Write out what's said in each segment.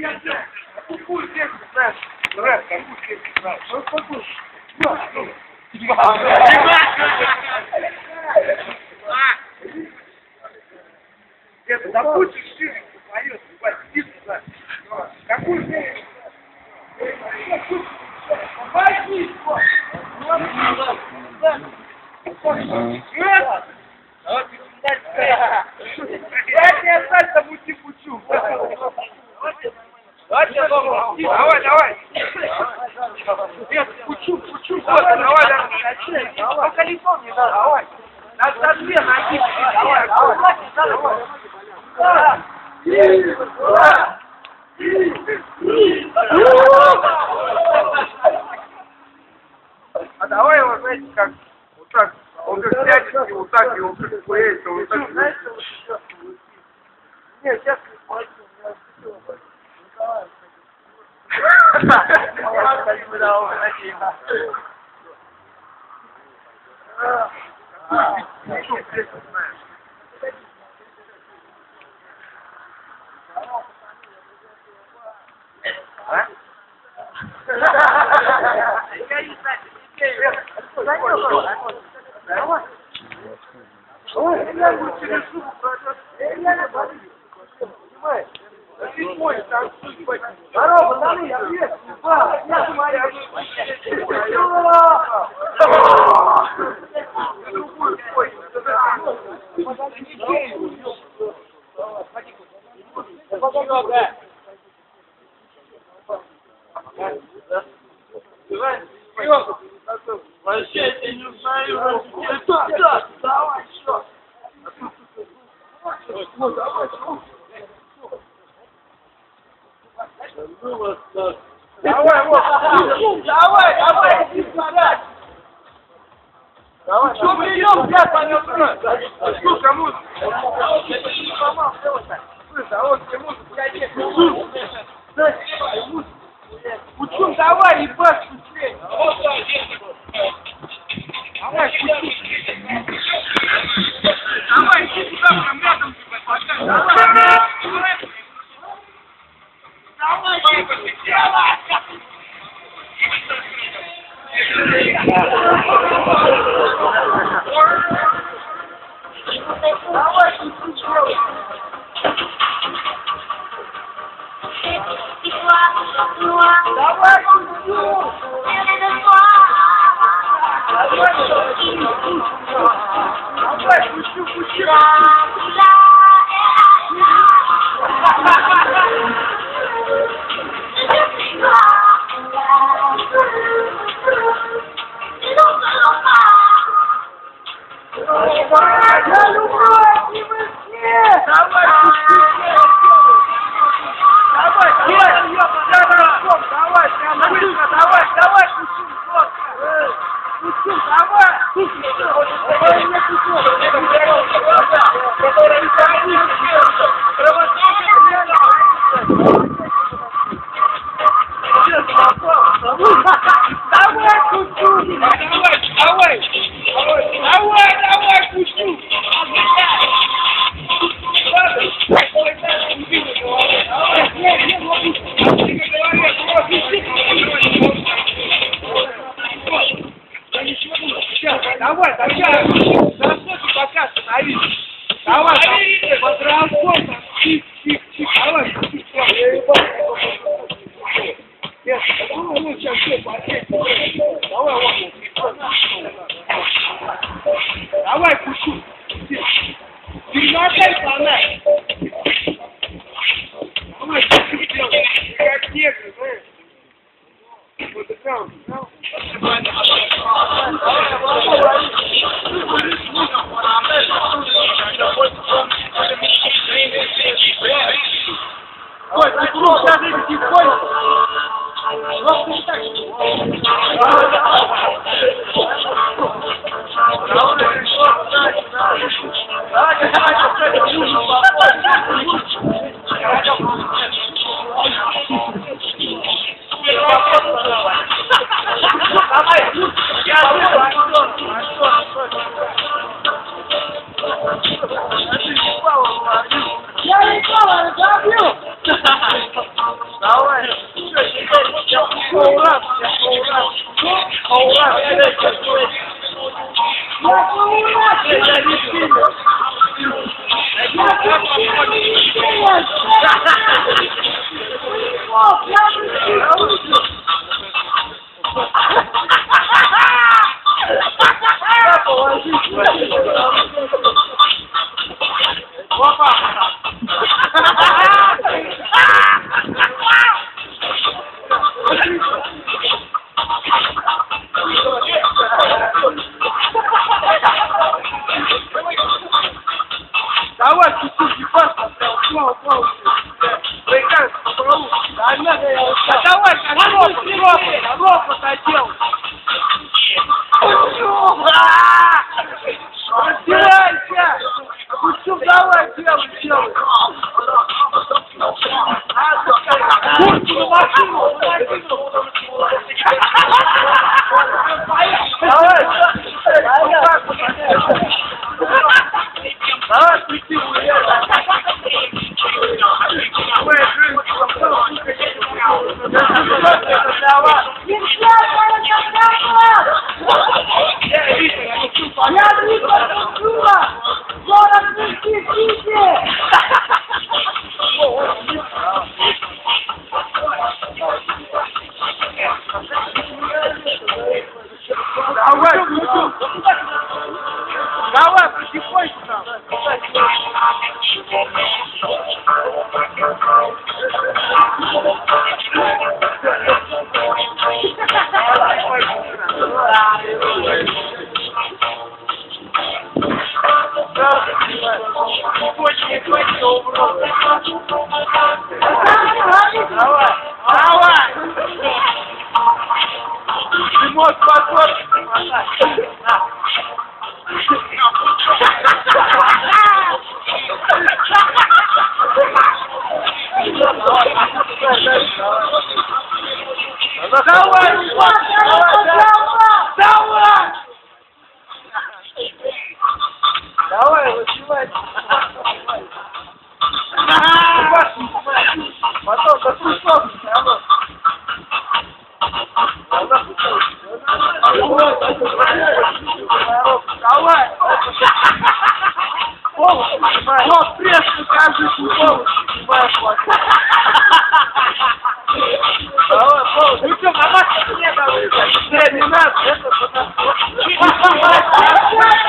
я знаю. Какую песню знаешь? Рэп, какую песню знаешь? Ну, какую? Это, допустим, Ширик поет, ебать, птицу, да. Какую песню? Возьми, Давай, Давай, давай. Нет, пучу, пучу. Давай, давай, давай. Ну, колесо мне надо, давай. На, на две ноги. Давай, давай. Давай. А давай его, знаете, как вот так, он как сядет, и вот так, и он как поедет, вот так. Знаешь, что вот сейчас Нет, сейчас не плачу, у меня все Спасибо, да, спасибо. Какую песню знаешь? А? Я не знаю, Давай. Ой, я лучше решу, я не боюсь. Понимаешь? Ты мой, там Здорово, пацаны, я привет. Я смотрю. Другой пой. Вообще, я не знаю, да, давай, что? Ну, давай, что? Давай, вот, давай, давай, иди сюда. Давай, Давай, Давай, Давай, Давай, давай, заснути пока остановись. Ой, ты что, скажи, ты понял? Просто не так. Давайте, давайте, Давай, Oh, Thank you. Давай, чуть-чуть не паспорт, слава, слава. Проиграешь по праву. Да надо я А давай, как ропот, ропот, ропот одел. Я не послужила! Город Миссисипи! Давай, Давай, давай. Ты можешь подсотку смотать. На. Давай, давай, Потом до трусов все равно. Давай! Полностью снимай. Но пресс покажи, полностью снимай платье. Давай, полностью. Ну что, мама, не давай. Не, не надо, это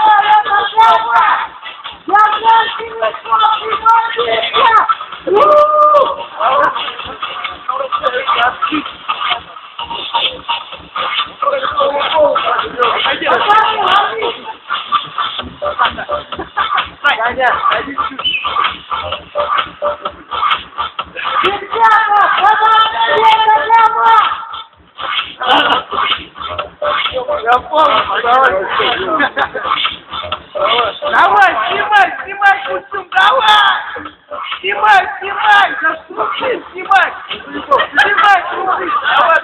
давай. Давай, снимай, снимай костюм, давай! Снимай, снимай, за трусы снимай! Снимай трусы, давай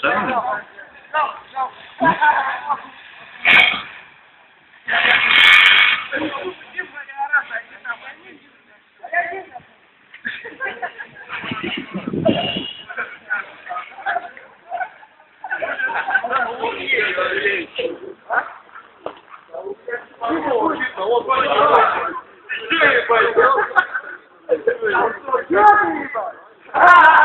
трусы Yeah.